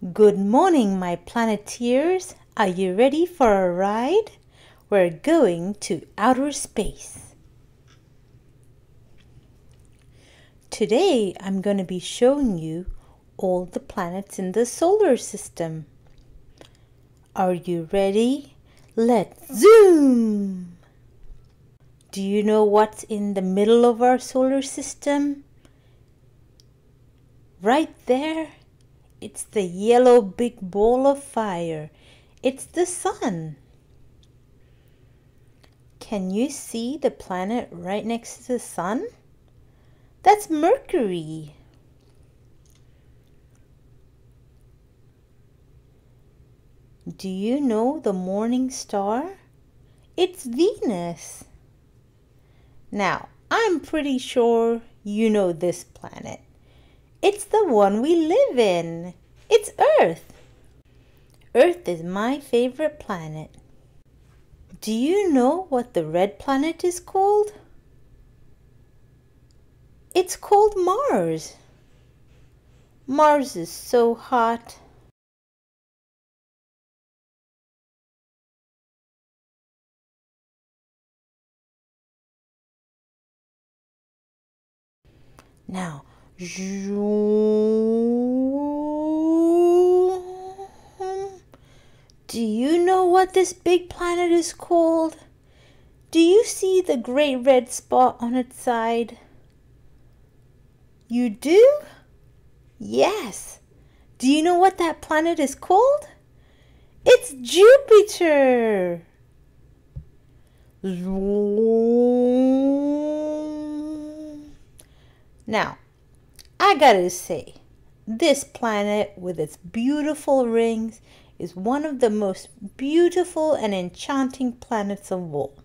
Good morning, my planeteers. Are you ready for a ride? We're going to outer space. Today, I'm going to be showing you all the planets in the solar system. Are you ready? Let's zoom! Do you know what's in the middle of our solar system? Right there, it's the yellow big ball of fire. It's the sun. Can you see the planet right next to the sun? That's Mercury. Do you know the morning star? It's Venus. Now, I'm pretty sure you know this planet. It's the one we live in. It's Earth. Earth is my favorite planet. Do you know what the red planet is called? It's called Mars. Mars is so hot. Now, do you know what this big planet is called? Do you see the great red spot on its side? You do? Yes. Do you know what that planet is called? It's Jupiter. Now, I gotta say, this planet with its beautiful rings is one of the most beautiful and enchanting planets of all.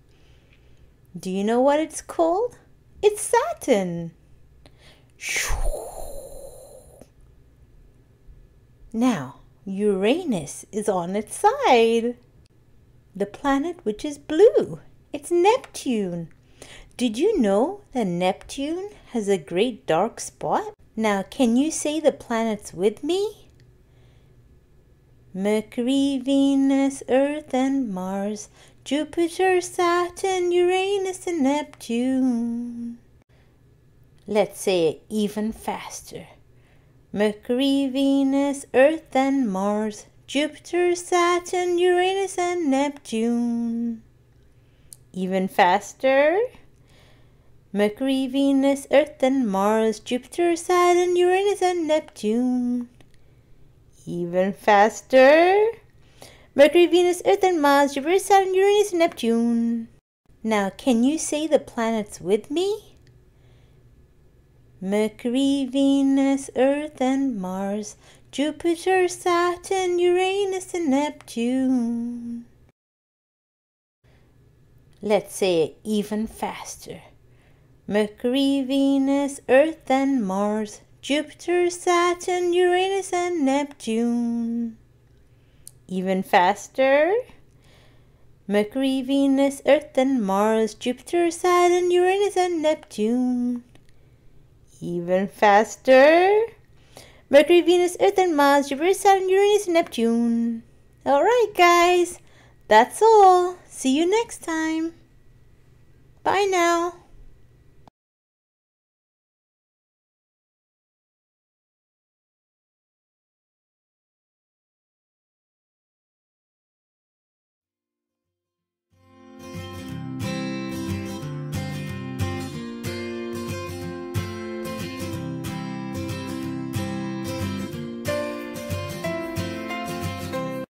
Do you know what it's called? It's Saturn. Now, Uranus is on its side. The planet which is blue, it's Neptune. Did you know that Neptune has a great dark spot? Now, can you say the planets with me? Mercury, Venus, Earth, and Mars, Jupiter, Saturn, Uranus, and Neptune. Let's say it even faster. Mercury, Venus, Earth, and Mars, Jupiter, Saturn, Uranus, and Neptune. Even faster. Mercury, Venus, Earth, and Mars, Jupiter, Saturn, Uranus, and Neptune. Even faster. Mercury, Venus, Earth, and Mars, Jupiter, Saturn, Uranus, and Neptune. Now, can you say the planets with me? Mercury, Venus, Earth, and Mars, Jupiter, Saturn, Uranus, and Neptune. Let's say it even faster. Mercury, Venus, Earth, and Mars, Jupiter, Saturn, Uranus, and Neptune. Even faster. Mercury, Venus, Earth, and Mars, Jupiter, Saturn, Uranus, and Neptune. Even faster. Mercury, Venus, Earth, and Mars, Jupiter, Saturn, Uranus, Neptune. Alright, guys. That's all. See you next time. Bye now.